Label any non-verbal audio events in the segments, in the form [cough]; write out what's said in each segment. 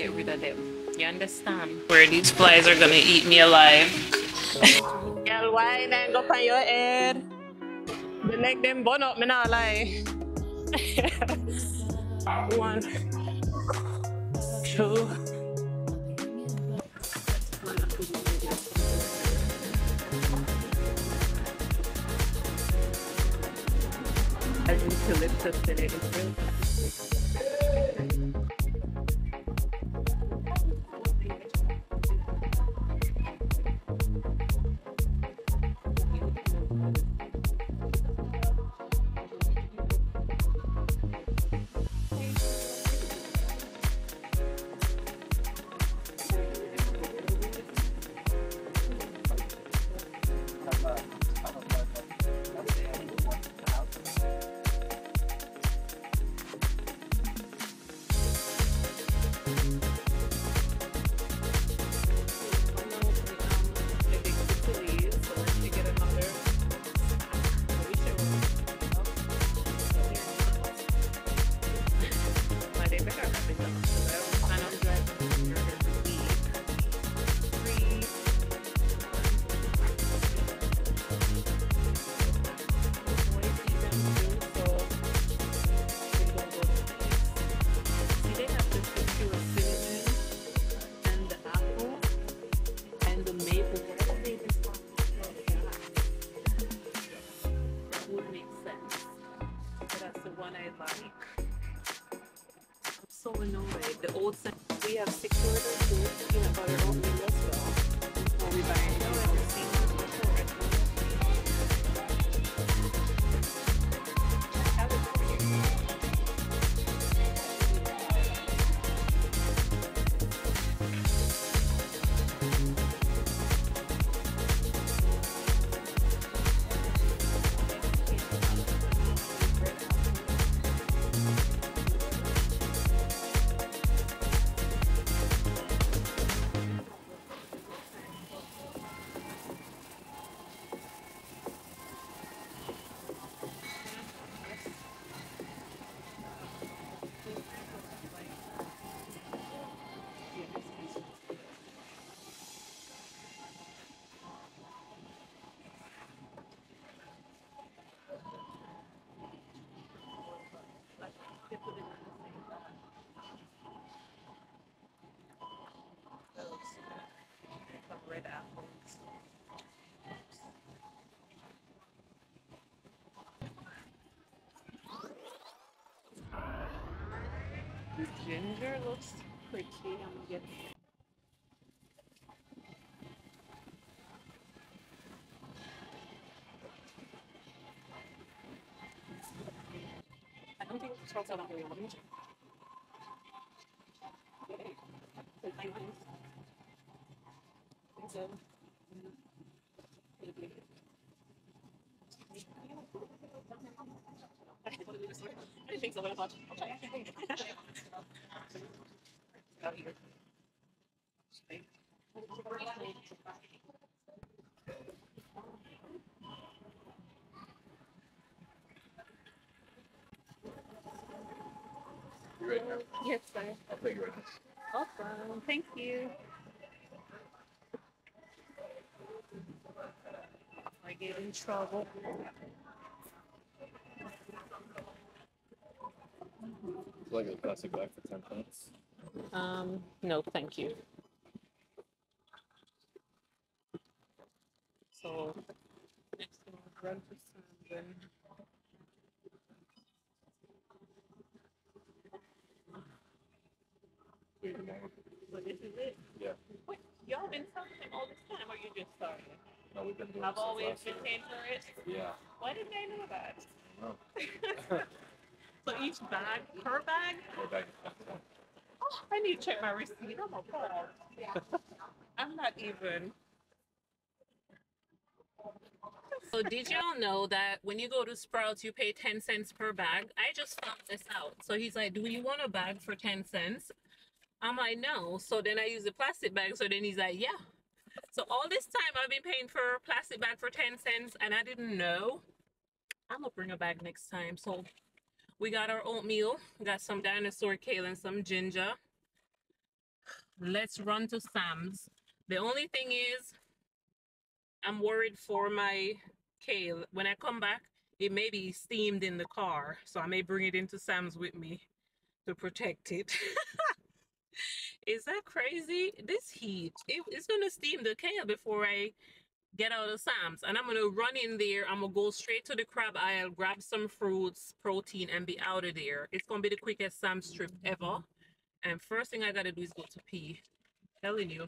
get rid of them. You understand? Where these flies are gonna eat me alive. [laughs] Girl, wine and go on your head. The neck them bun up, me not lie. [laughs] One, two. I need to lift ginger looks pretty. I'm gonna get I don't think it's also not very orange. Okay. So I think so. It'll I didn't think so, but I thought, here. You ready now? Yes, sir. I'll take it right now. Awesome. Thank you. I get in trouble. It's Like a plastic bag Um, no, thank you. So, next one, run for seven. But this is it? Yeah. Wait, y'all been them all this time, or you just started? No, we've been doing I've always been paying for it. Yeah. Why didn't I know that? No. So [laughs] each bag, per bag? We're back at ten cents. Oh, I need to check my receipt. I'm a fraud. I'm not even. So did y'all know that when you go to Sprouts, you pay 10 cents per bag? I just found this out. So he's like, do you want a bag for 10 cents? I'm like, no. So then I use a plastic bag. So then he's like, yeah. So all this time I've been paying for a plastic bag for 10 cents and I didn't know. I'm gonna bring a bag next time. So we got our oatmeal, we got some dinosaur kale and some ginger. let's run to Sam's. The only thing is, I'm worried for my kale. When I come back, it may be steamed in the car, so I may bring it into Sam's with me to protect it. [laughs] Is that crazy? This heat, it, it's gonna steam the kale before I get out of Sam's. And I'm gonna run in there. I'm gonna go straight to the crab aisle, grab some fruits, protein, and be out of there. It's gonna be the quickest Sam's trip ever. And first thing I gotta do is go to pee. Telling you.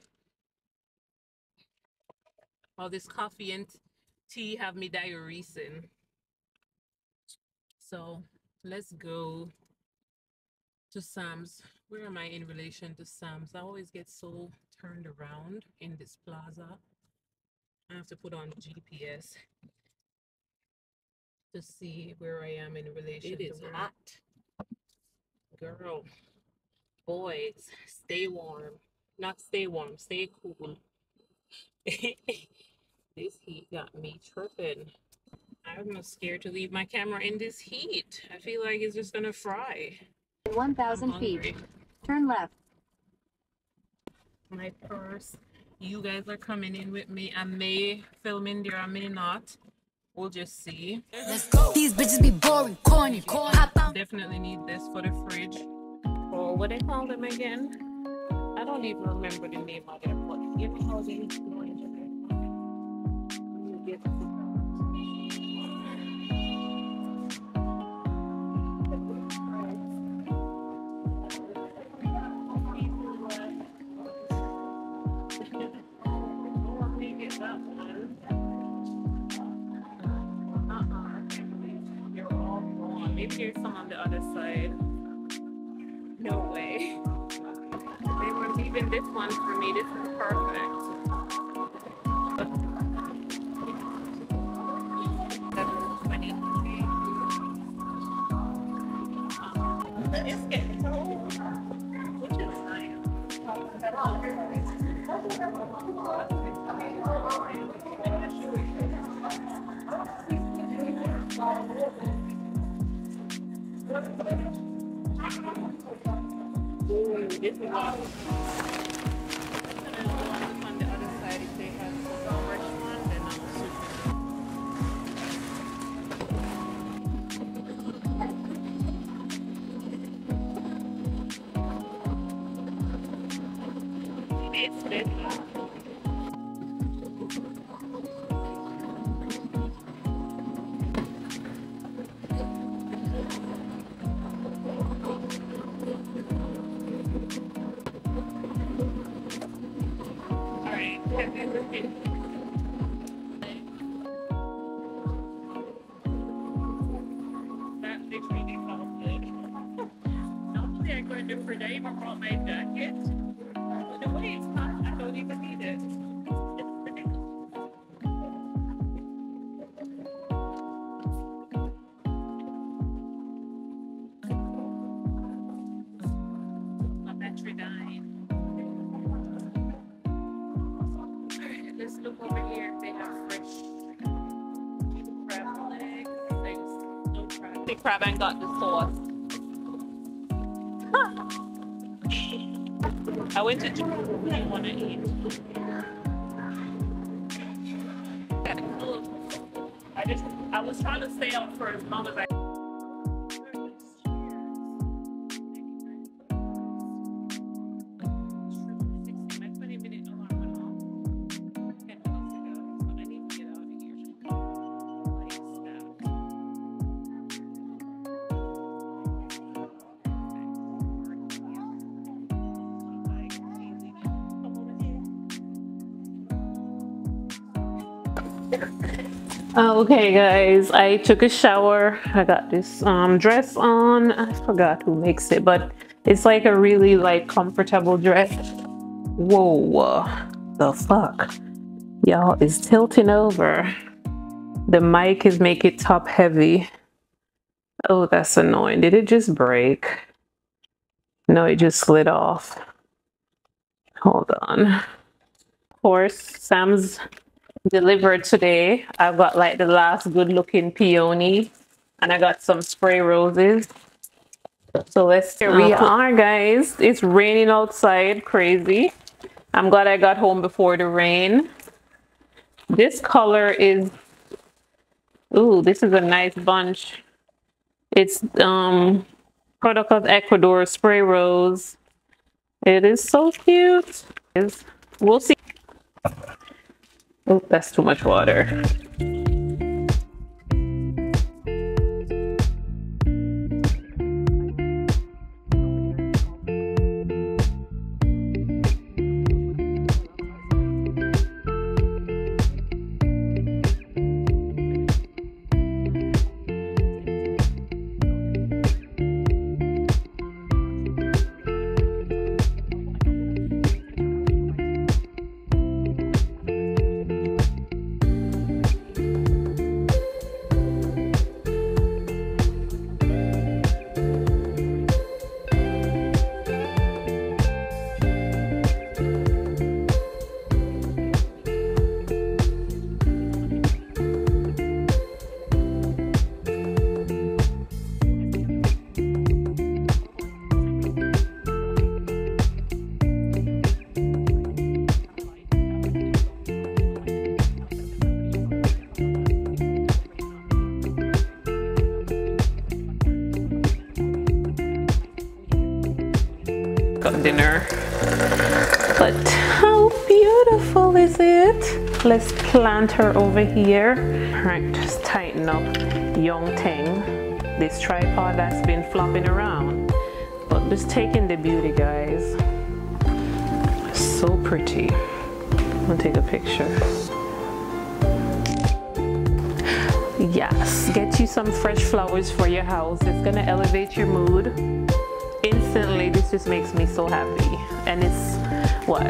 All this coffee and tea have me diuresing. So let's go to Sam's. Where am I in relation to Sam's? I always get so turned around in this plaza. I have to put on GPS to see where I am in relation It to is hot. Girl, boys, stay warm. Not stay warm, stay cool. [laughs] this heat got me tripping. I'm scared to leave my camera in this heat. I feel like it's just gonna fry. 1,000 feet, turn left. My purse. You guys are coming in with me. I may film in there, I may not. We'll just see. Let's go. These bitches be boring, corny, corny. Definitely need this for the fridge. Or what they call them again? I don't even remember the name of them, but you know how they used to some on the other side. No way. They were leaving this one for me. This is perfect. It's getting cold, which is nice. Ooh, this is awesome. On the other side if they have Let's look over here they have fresh crab legs. There's no crab. The crab ain't got the sauce. [laughs] I went to Japan. You want to eat? I just, I was trying to stay up for as long as I. okay, guys, I took a shower. I got this um, dress on. I forgot who makes it, but it's like a really like comfortable dress. Whoa, the fuck, y'all is tilting over. The mic is making it top heavy. Oh, that's annoying. Did it just break? No, it just slid off. Hold on. Of course, Sam's delivered today. I've got like the last good looking peony and I got some spray roses. So let's here we are guys. It's raining outside, crazy. I'm glad I got home before the rain. This color is ooh, this is a nice bunch. It's um product of Ecuador spray rose. It is so cute. Is we'll see. Oh, that's too much water. Got dinner. But how beautiful is it? Let's plant her over here. All right, just tighten up young thing. This tripod that's been flopping around. But just taking the beauty, guys. So pretty. I'm gonna take a picture. Yes, get you some fresh flowers for your house. It's gonna elevate your mood instantly this just makes me so happy. And it's what?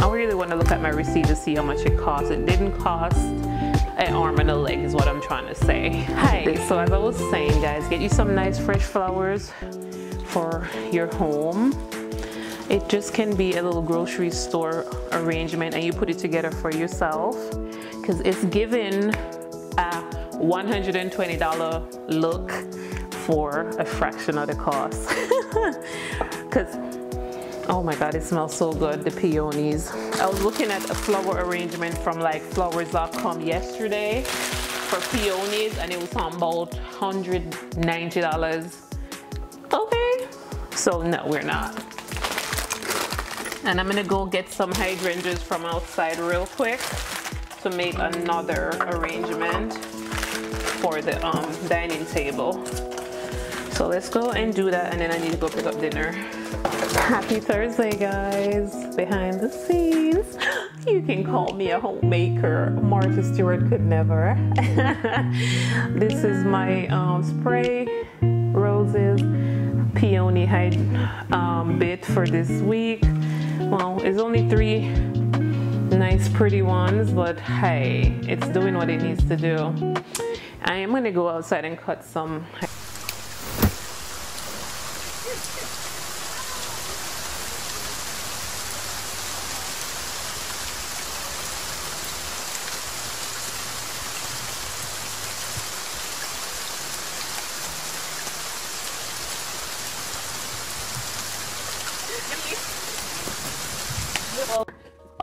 I really want to look at my receipt to see how much it cost it didn't cost an arm and a leg is what I'm trying to say. Hi so as I was saying guys get you some nice fresh flowers for your home. It just can be a little grocery store arrangement and you put it together for yourself. Because it's given a $120 look for a fraction of the cost. [laughs] Because, oh my God, it smells so good, the peonies. I was looking at a flower arrangement from like flowers.com yesterday for peonies and it was on about $190. Okay, so no, we're not. And I'm gonna go get some hydrangeas from outside real quick to make another arrangement for the um, dining table. So let's go and do that and then I need to go pick up dinner. Happy Thursday guys, behind the scenes. [gasps] You can call me a homemaker. Martha Stewart could never. [laughs] this is my um, spray roses peony hide um, bit for this week. Well, it's only three nice pretty ones, but hey, it's doing what it needs to do. I am gonna go outside and cut some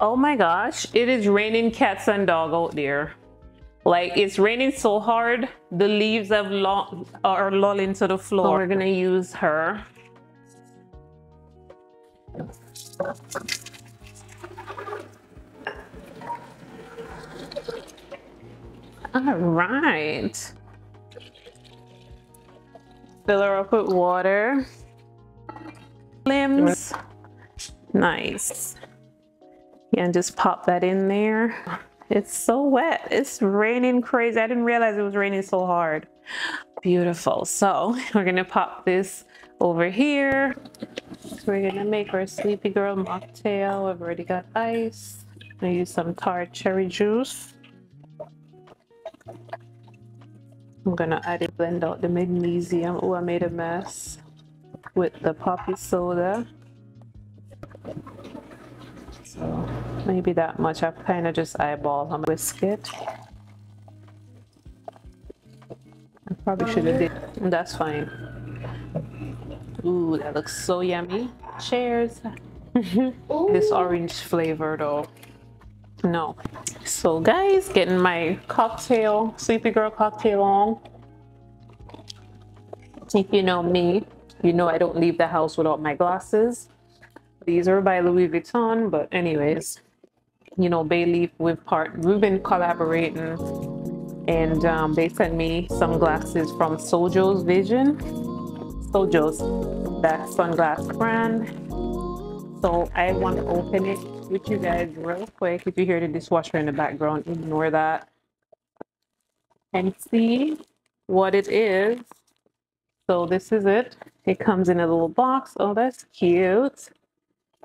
Oh my gosh, it is raining cats and dog out there. Like it's raining so hard, the leaves have lo are lolling to the floor. So we're gonna use her. All right. Fill her up with water. Limbs. Nice. And just pop that in there. It's so wet. It's raining crazy. I didn't realize it was raining so hard. Beautiful. So [laughs] we're gonna pop this over here. So we're gonna make our Sleepy Girl mocktail. I've already got ice. Gonna use some tart cherry juice. I'm gonna add it, blend out the magnesium. Oh, I made a mess with the Poppi soda. So maybe that much. I kind of just eyeball how whisk it. I probably should have did. That's fine. Ooh, that looks so yummy. Cheers. [laughs] this orange flavor though. No. So guys, getting my cocktail, Sleepy Girl cocktail on. If you know me, you know I don't leave the house without my glasses. These are by Louis Vuitton, but anyways, you know, bay Bayleaf with part, we've been collaborating and um, they sent me some glasses from Sojo's Vision. Sojo's, that sunglass brand. So I want to open it with you guys real quick. If you hear the dishwasher in the background, ignore that. And see what it is. So this is it. It comes in a little box. Oh, that's cute.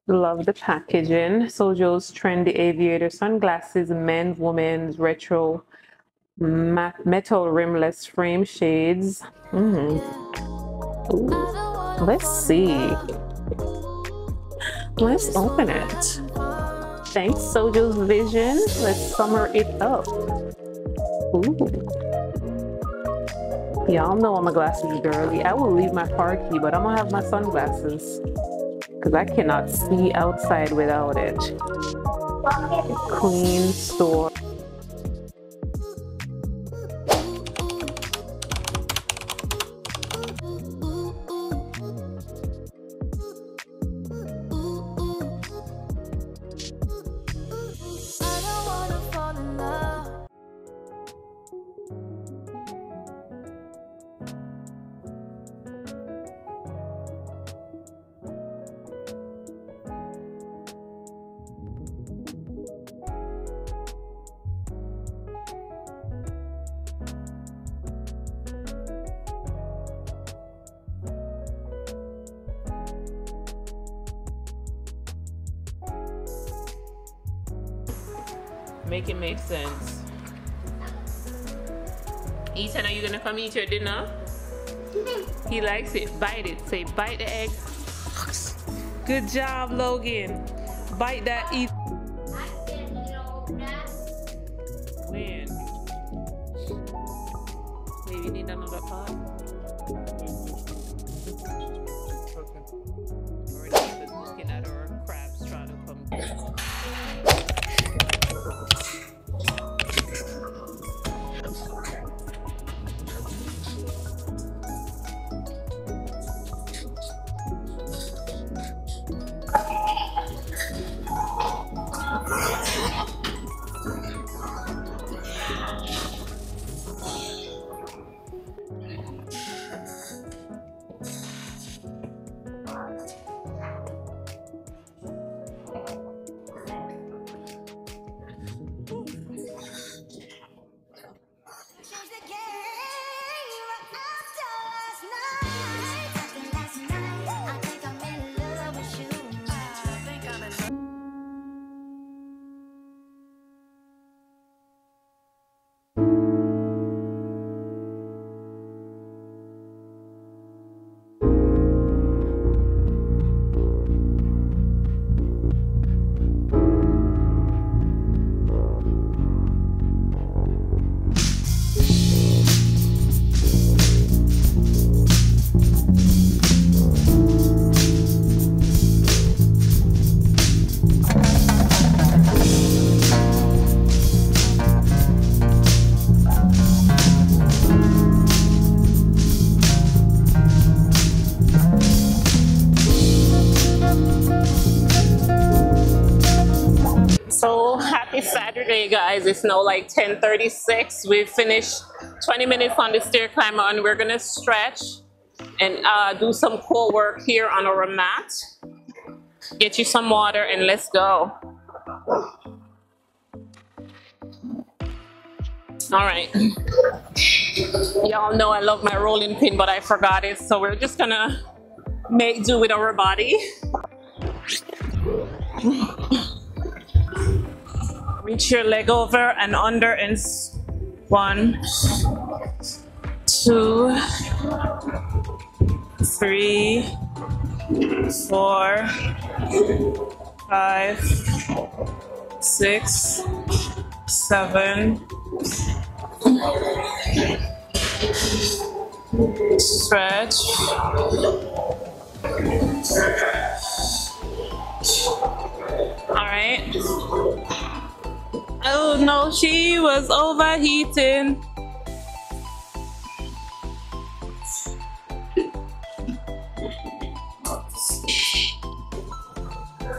Love the packaging. Sojo's trendy aviator sunglasses, men's, women's, retro, metal rimless frame shades. Mm. Let's see. Let's open it. Thanks, Sojo's Vision. Let's summer it up. Ooh. Y'all know I'm a glasses girly. I will leave my car key, but I'm gonna have my sunglasses because I cannot see outside without it. Clean store. Your dinner? He likes it. Bite it. Say, bite the egg. Good job, Logan. Bite that. Eat. It's now like 10:36. We've finished 20 minutes on the stair climber and we're gonna stretch and uh, do some core work here on our mat. Get you some water and let's go. All right. Y'all know I love my rolling pin, but I forgot it. So we're just gonna make do with our body. Reach your leg over and under in one, two, three, four, five, six, seven. Stretch. All right. Oh no, she was overheating.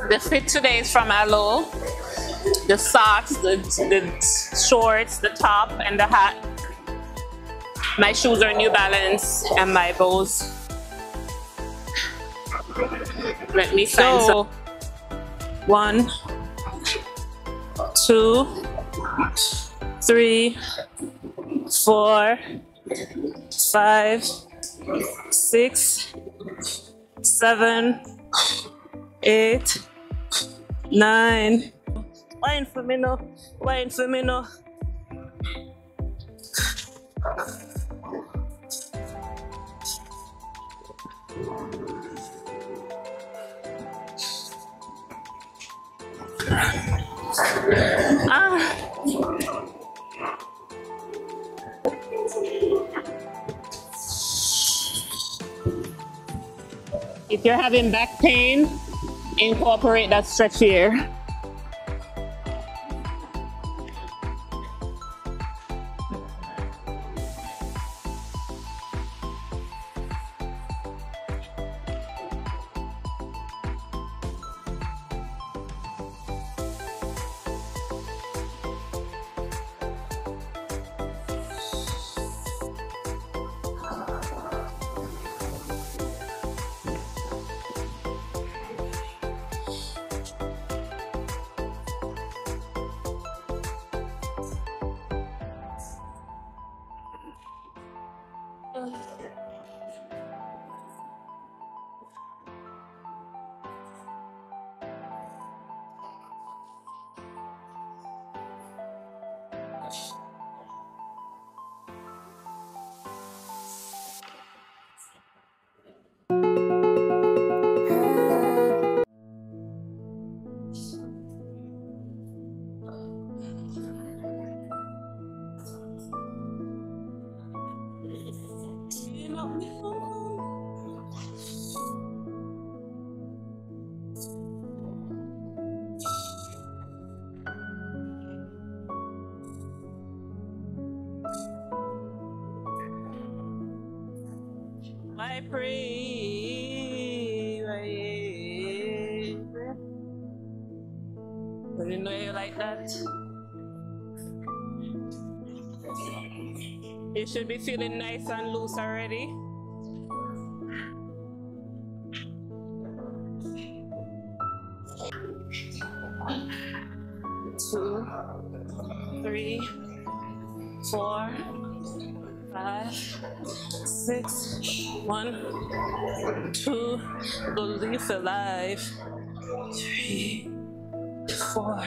The fit today is from Alo. The socks, the, the shorts, the top, and the hat. My shoes are New Balance and my bows. Let me find So- some. One, two, three, four, five, six, seven, eight, nine. Wine for me no. Wine for me. Ah. If you're having back pain, incorporate that stretch here. You should be feeling nice and loose already. Two, three, four, five, six, one, two, believe alive. Three, four,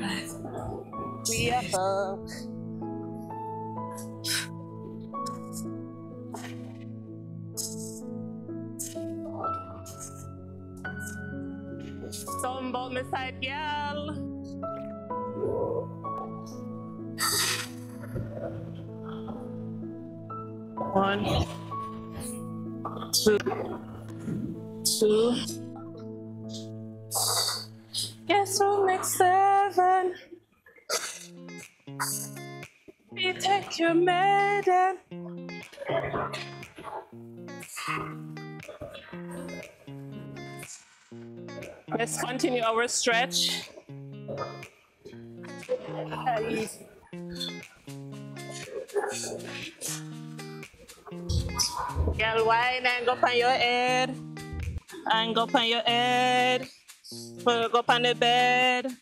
five. We up. About my side, girl. One, two, two. Guess we'll make seven. You take your maiden. Let's continue our stretch. Girl, wine and go on your head. And go on your head. Go on the bed.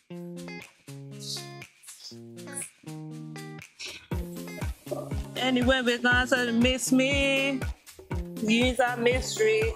Anyway, we're gonna miss me. Use a mystery.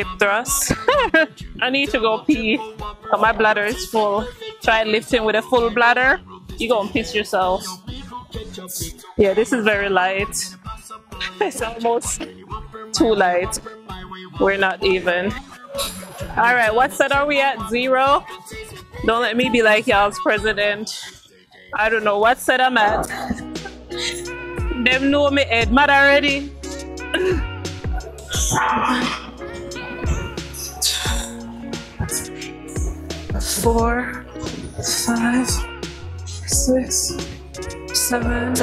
Hip thrust. [laughs] I need to go pee. My bladder is full. Try lifting with a full bladder. You're gonna piss yourself. Yeah, this is very light. [laughs] It's almost too light. We're not even. All right, what set are we at? Zero. Don't let me be like y'all's president. I don't know what set I'm at. Them know me head mad already. [laughs] four, five, six, seven,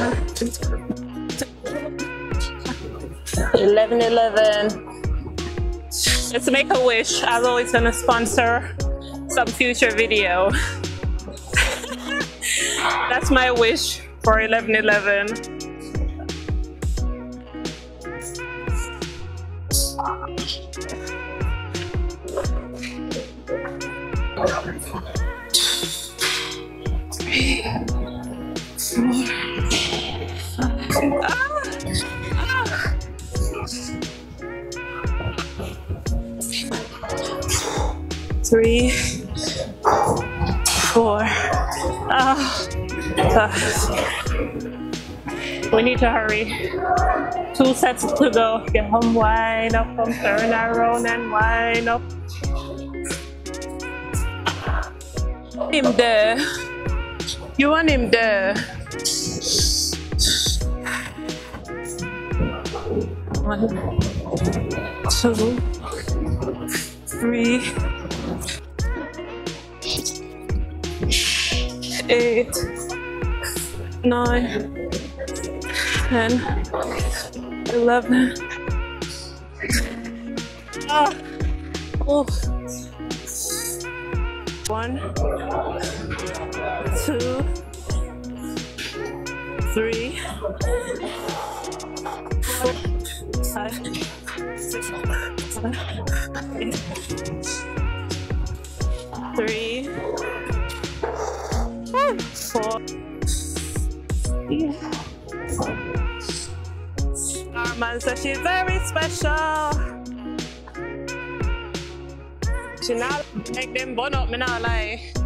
eleven, eleven. Let's make a wish. I'm always gonna sponsor some future video. [laughs] That's my wish for eleven eleven. Three, four. Ah, ah. We need to hurry. Two sets to go. Get home, wind up, come turn around and wind up. Him there. You want him there. One, two, three, eight, nine, ten, eleven. Ah, oh. One, two, three, four, five, six, seven, eight, three, four. Our man says she's very special. She not make them bun up, me not lie. [laughs]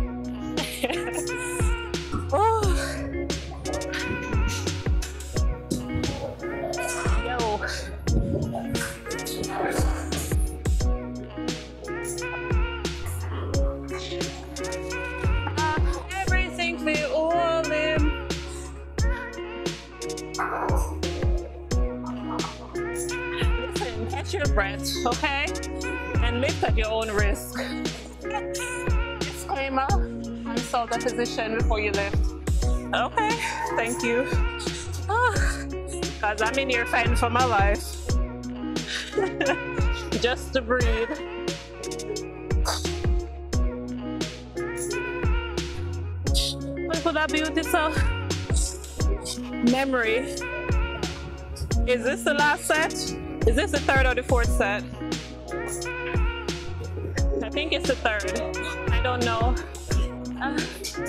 oh. Breath, okay? And lift at your own risk. Consult a physician before you left? Okay, thank you. Ah. Because I'm in here fighting for my life. [laughs] Just to breathe. Look at that beauty, so memory. Is this the last set? Is this the third or the fourth set? I think it's the third. I don't know. Uh,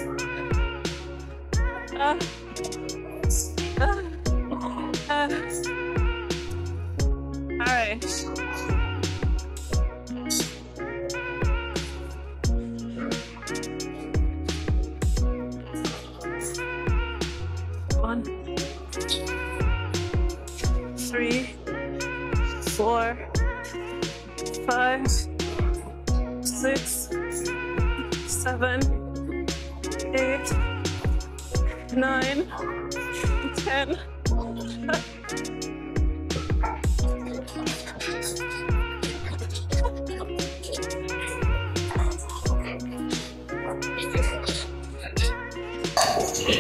If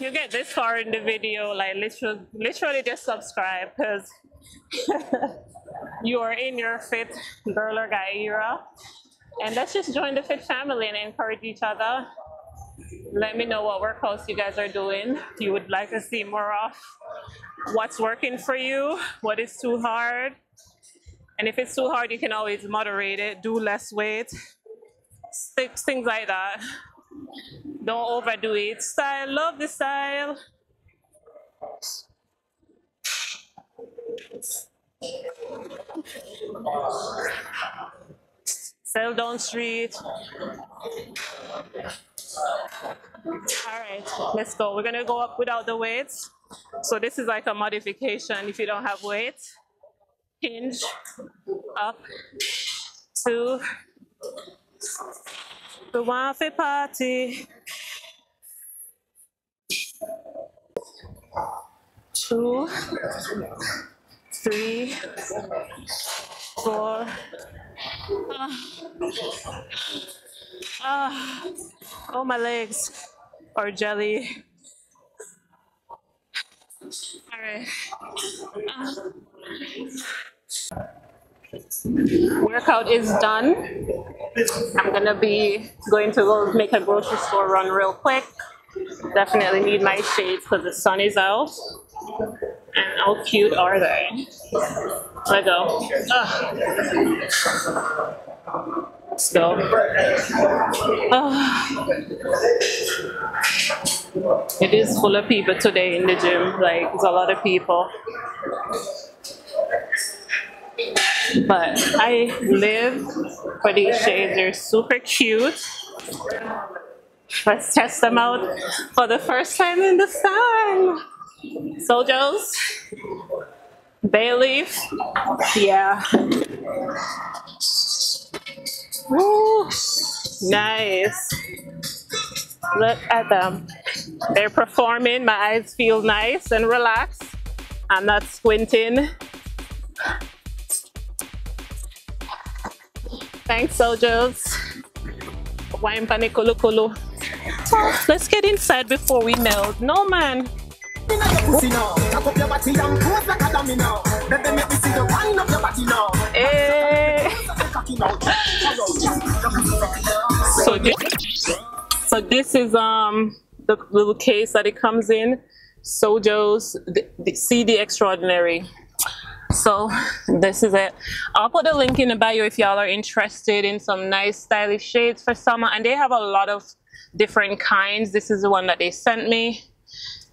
you get this far in the video, like literally, literally just subscribe because [laughs] you are in your fit girl or guy era. And let's just join the fit family and encourage each other. Let me know what workouts you guys are doing. You would like to see more of. What's working for you? What is too hard? And if it's too hard, you can always moderate it, do less weight, things like that. Don't overdo it. Style, love the style. Seldon Street. All right, let's go. We're gonna go up without the weights. So this is like a modification if you don't have weights. Hinge, up, two, the one for party. Two, three, four. Ah. Ah. Oh, my legs are jelly. All right. Ah. Workout is done. I'm gonna be going to go make a grocery store run real quick. Definitely need my shades because the sun is out. And how cute are they? Let go. Ugh. Let's go. Ugh. It is full of people today in the gym. Like, there's a lot of people. But I live for these shades. They're super cute. Let's test them out for the first time in the sun. Sojos, bay leaf, yeah. Nice. Look at them. They're performing. My eyes feel nice and relaxed. I'm not squinting. Thanks, Sojos. Wine kulu. Oh, let's get inside before we melt. No, man. Pussy this is um the little case that it comes in. Sojo's the, the CD Extraordinary. So [laughs] this is it. I'll put a link in the bio if y'all are interested in some nice stylish shades for summer. And they have a lot of different kinds. This is the one that they sent me.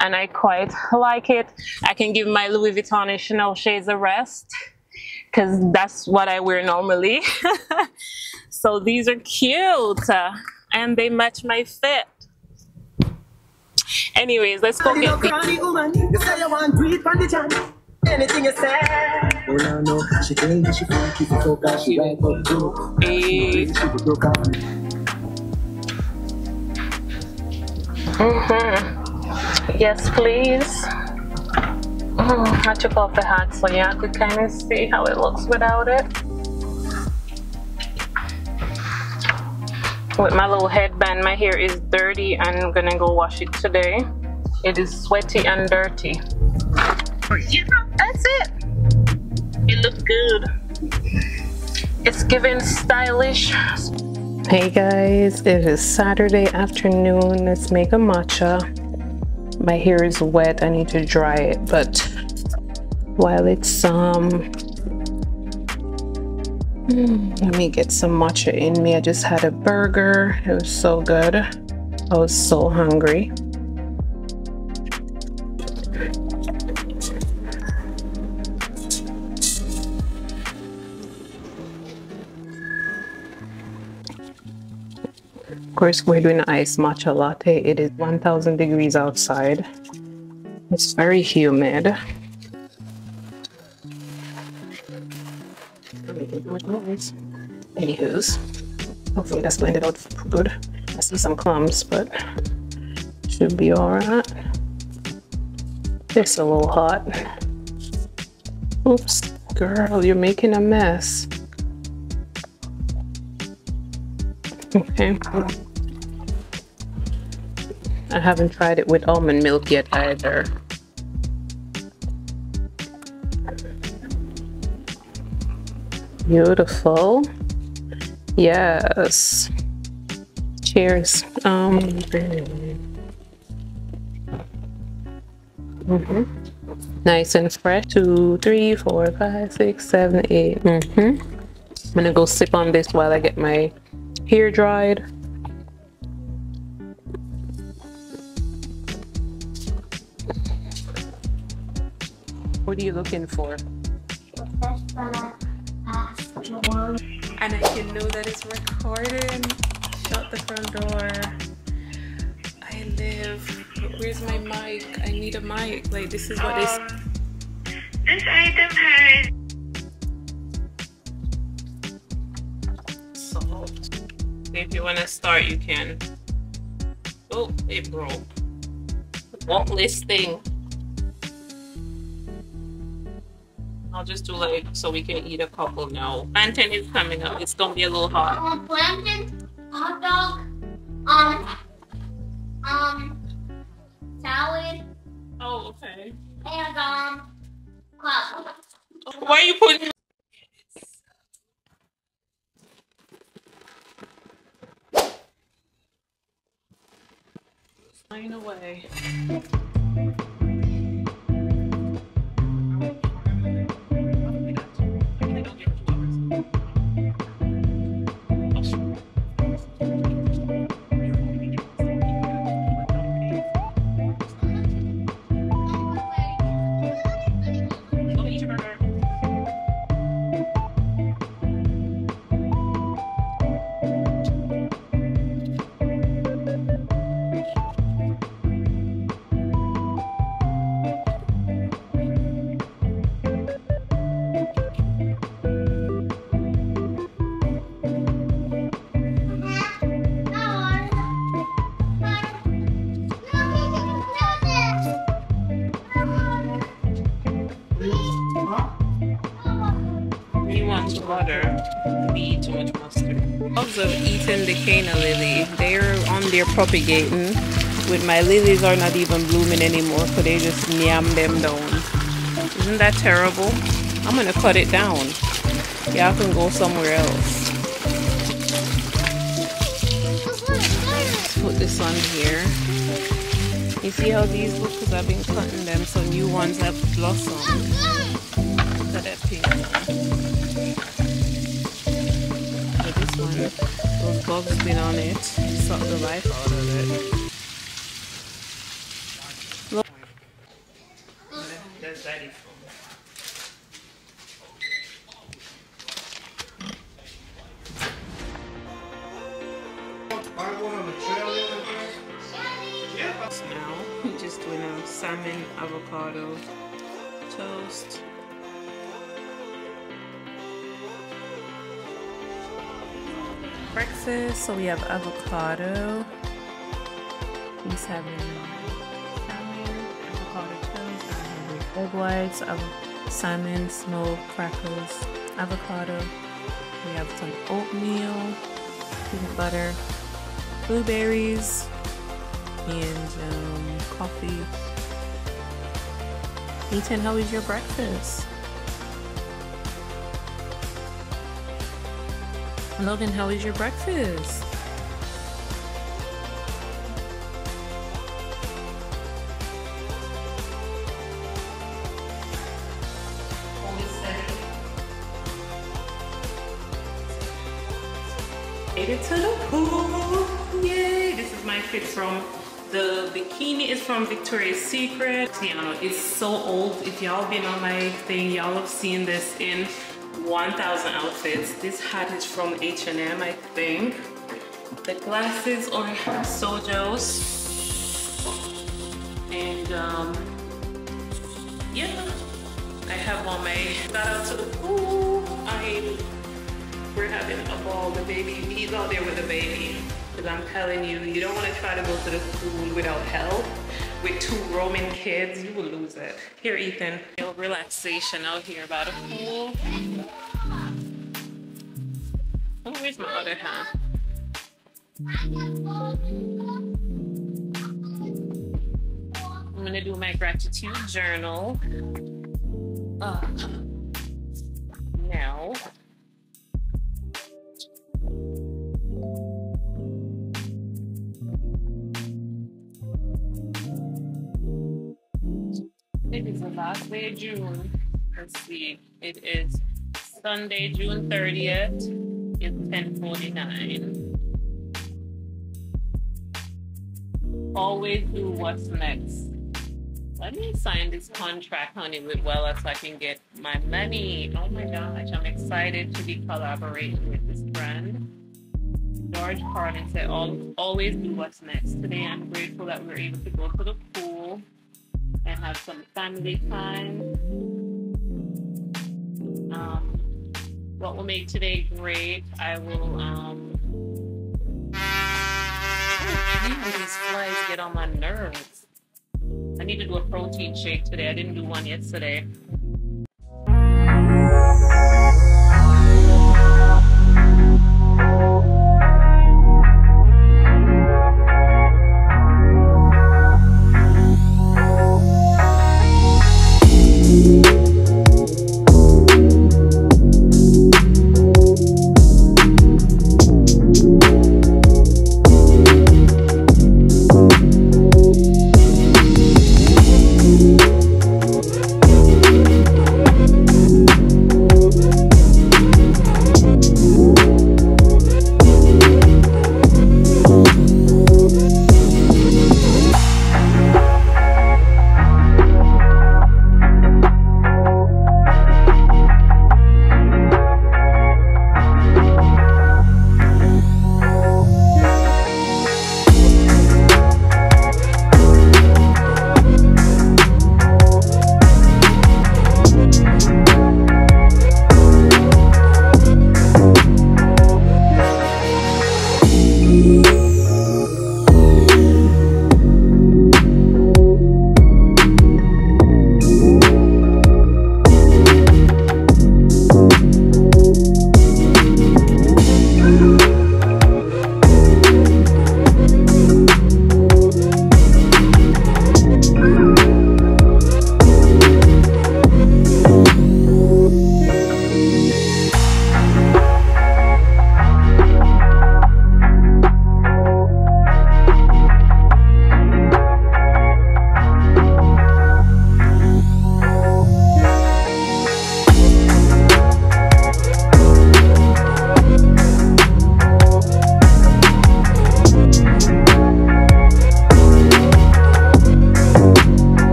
And I quite like it. I can give my Louis Vuitton and Chanel shades a rest because that's what I wear normally. [laughs] so these are cute and they match my fit. Anyways, let's go You get know, the cranny woman, you say you want to eat from the jam. Anything you say. Oh, no, no, she tell she can't keep. She right up too. She be broke up. mhm. Yes, please. Mm, I took off the hat so yeah, I could kind of see how it looks without it. With my little headband, my hair is dirty. I'm gonna go wash it today. It is sweaty and dirty. Yeah, that's it. It looks good. It's giving stylish. Hey guys, it is Saturday afternoon. Let's make a matcha. My hair is wet. I need to dry it, but while it's um Hmm. let me get some matcha in me. I just had a burger. It was so good. I was so hungry. Of course, we're doing iced matcha latte. It is 1000 degrees outside. It's very humid. Anywho's, hopefully that's blended out good. I see some clumps, but should be alright. It's a little hot. Oops, girl, you're making a mess. Okay. I haven't tried it with almond milk yet either. Beautiful. Yes. Cheers. Um. mhm. Nice and fresh. Two, three, four, five, six, seven, eight. Mm-hmm. I'm gonna go sip on this while I get my hair dried. What are you looking for? And I can know that it's recording. Shut the front door. I live. Where's my mic? I need a mic. Like this is what this. Oh, this item has Salt. If you want to start, you can. Oh, it broke. What listing? I'll just do like so we can eat a couple now. Plantain is coming up. It's gonna be a little hot. um, plantain, hot dog, um, um, salad, Oh, okay. and um, club. Why are you putting? Eaten the Canna lily. They're on there propagating. With my lilies are not even blooming anymore, so they just yam them down. Isn't that terrible? I'm gonna cut it down. Y'all can go somewhere else. Put this on here. You see how these look? Because I've been cutting them so new ones have blossomed. Look at that pink one. But this one, those bugs been on it, suck the life out of it. Breakfast. So we have avocado. He's having salmon, avocado toast. I'm having egg whites, salmon, smoked crackers, avocado. We have some oatmeal, peanut butter, blueberries, and um, coffee. Ethan, how is your breakfast? Logan, how is your breakfast? Made it to the pool. Yay! This is my fit from the bikini is from Victoria's Secret. Yeah, it's so old. If y'all been on my thing, y'all have seen this in 1,000 outfits. This hat is from H&M, I think. The glasses are Sojo's. And um, yeah, I have on my got out to the pool. I we're having a ball. The baby, he's out there with the baby. Because I'm telling you, you don't want to try to go to the pool without help. With two Roman kids, you will lose it. Here, Ethan, little relaxation out here by the pool. Oh, where's my other hand? I'm gonna do my gratitude journal. Uh, now. It is the last day of June. Let's see. It is Sunday, June 30th. It's 1049. Always do what's next. Let me sign this contract, honey, with Wella so I can get my money. Oh my gosh, I'm excited to be collaborating with this brand. George Carlin said, Al always do what's next. Today I'm grateful that we are able to go to the pool and have some family time. Um, what will make today great? I will. Um, these flies get on my nerves. I need to do a protein shake today. I didn't do one yesterday.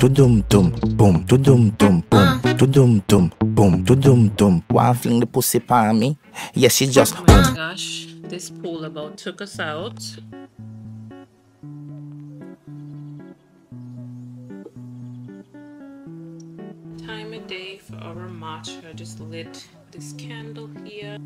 Tudum dum dum boom, tudum dum dum boom, tudum dum dum boom, tudum dum. One fling the pussy on me. Yes, she just Oh boom. my gosh, this pool about took us out. Time of day for our matcha. Just lit this candle here.